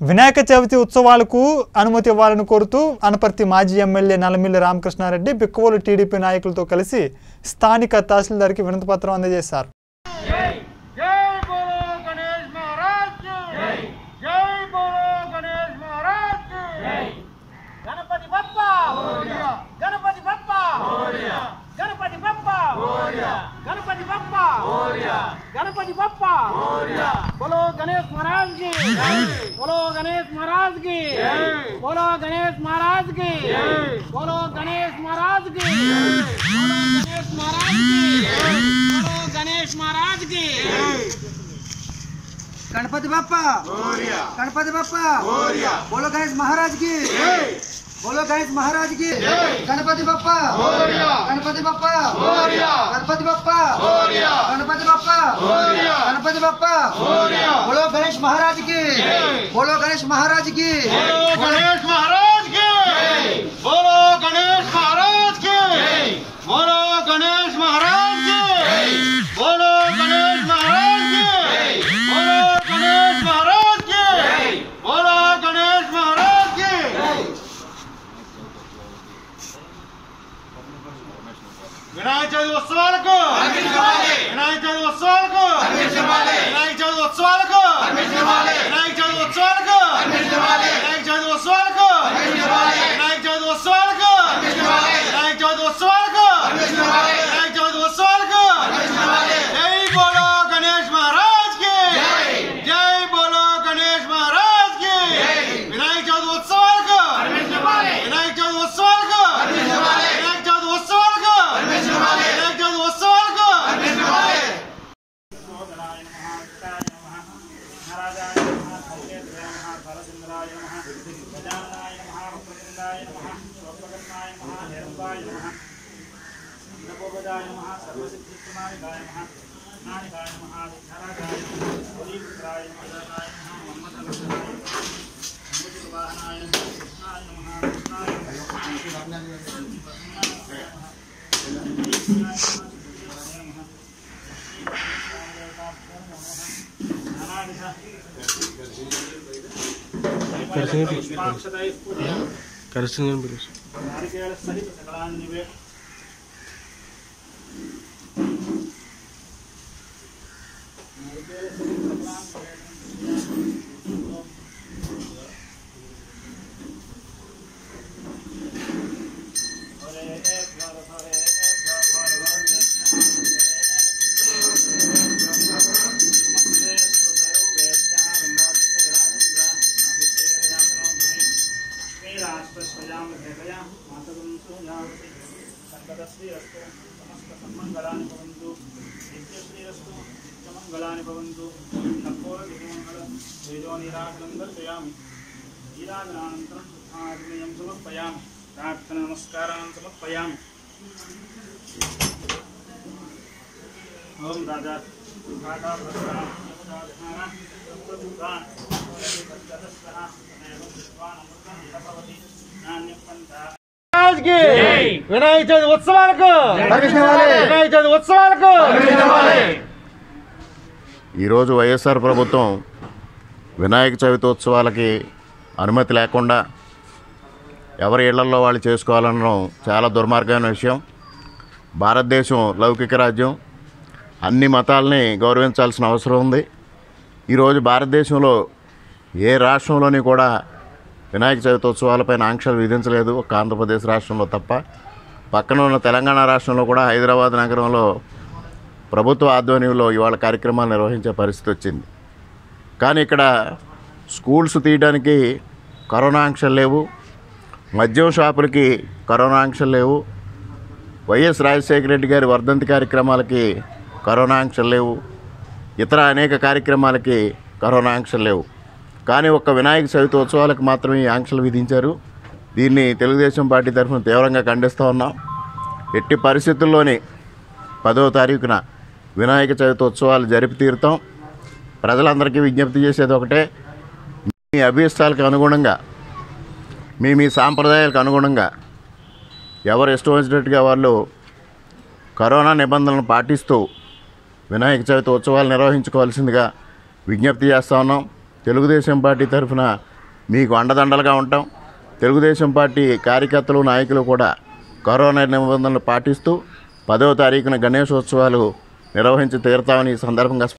వినాయక చవితి ఉత్సవాలకు అనుమతి ఇవ్వాలని కోరుతూ అనపర్తి మాజీ ఎమ్మెల్యే నల్లమిల్లి రామకృష్ణారెడ్డి బిక్కువోలు టీడీపీ నాయకులతో కలిసి స్థానిక తహసీల్దార్కి వినతిపత్రం అందజేశారు. बोलो गणेश महाराज की। बोलो गणेश महाराज की। बोलो गणेश महाराज की। बोलो गणेश महाराज की। बोलो गणेश महाराज की। गणपति बापा गणपति बापा बोलो गणेश महाराज की। बोलो गणेश महाराज की। गणपति बप्पा। गणपति बप्पा। गणपति बप्पा। गणपति बप्पा। गणपति बप्पा। बोलो गणेश महाराज की। बोलो गणेश महाराज की। गणेश వినాయక చవితి ఉత్సవాలకు వినాయక చవితి ఉత్సవాలకు వినాయక చవితి ఉత్సవాలకు नमोदाय कर सकते कर सकते नारिकेलसहित सकलान्निवे नारिकेलसहित तदश्रीरस्तु समस्तसन्मङ्गलानि भवन्तु नित्यश्रीरस्तु नित्यमङ्गलानि भवन्तु नकोरविधिमङ्गल वेदो निराकलं दर्शयामि नीराजनानन्तरं शुद्धादिनयं समर्पयामि प्रार्थनानमस्कारान् समर्पयामि ओम राजा राजा भद्रा राजा प्रभुगान भवति नान्यपन्था రాజా వినాయక చవితి ఉత్సవాలకు వినాయక చవితి ఉత్సవాలకు ఈరోజు వైఎస్ఆర్ ప్రభుత్వం వినాయక చవితి ఉత్సవాలకి అనుమతి లేకుండా ఎవరి ఇళ్ళలో వాళ్ళు చేసుకోవాలనడం చాలా దుర్మార్గమైన విషయం. భారతదేశం లౌకిక రాజ్యం. అన్ని మతాలని గౌరవించాల్సిన అవసరం ఉంది. ఈరోజు భారతదేశంలో ఏ రాష్ట్రంలోని కూడా వినాయక చవితి ఉత్సవాలపైన ఆంక్షలు విధించలేదు ఒక ఆంధ్రప్రదేశ్ రాష్ట్రంలో తప్ప. పక్కన ఉన్న తెలంగాణ రాష్ట్రంలో కూడా హైదరాబాద్ నగరంలో ప్రభుత్వ ఆధ్వర్యంలో ఇవాళ కార్యక్రమాలు నిర్వహించే పరిస్థితి వచ్చింది. కానీ ఇక్కడ స్కూల్స్ తీయడానికి కరోనా ఆంక్షలు లేవు. మద్యం షాపులకి కరోనా ఆంక్షలు లేవు. వైఎస్ రాజశేఖర రెడ్డి గారి వర్ధంతి కార్యక్రమాలకి కరోనా ఆంక్షలు లేవు. ఇతర అనేక కార్యక్రమాలకి కరోనా ఆంక్షలు లేవు. కానీ ఒక్క వినాయక చవితి ఉత్సవాలకు మాత్రమే ఈ ఆంక్షలు విధించారు. దీన్ని తెలుగుదేశం పార్టీ తరఫున తీవ్రంగా ఖండిస్తూ ఉన్నాం. ఎట్టి పరిస్థితుల్లోని పదవ తారీఖున వినాయక చవితి ఉత్సవాలు జరిపి తీరుతాం. ప్రజలందరికీ విజ్ఞప్తి చేసేది ఒకటే మీ అభీష్టాలకు అనుగుణంగా మీ మీ సాంప్రదాయాలకు అనుగుణంగా ఎవరు ఇష్టం వచ్చినట్టుగా వాళ్ళు కరోనా నిబంధనలను పాటిస్తూ వినాయక చవితి ఉత్సవాలు నిర్వహించుకోవాల్సిందిగా విజ్ఞప్తి చేస్తా ఉన్నాం. తెలుగుదేశం పార్టీ తరఫున మీకు అండదండలుగా ఉంటాం. తెలుగుదేశం పార్టీ కార్యకర్తలు నాయకులు కూడా కరోనా నిబంధనలు పాటిస్తూ పదవ తారీఖున గణేశోత్సవాలు నిర్వహించి తీరుతామని ఈ సందర్భంగా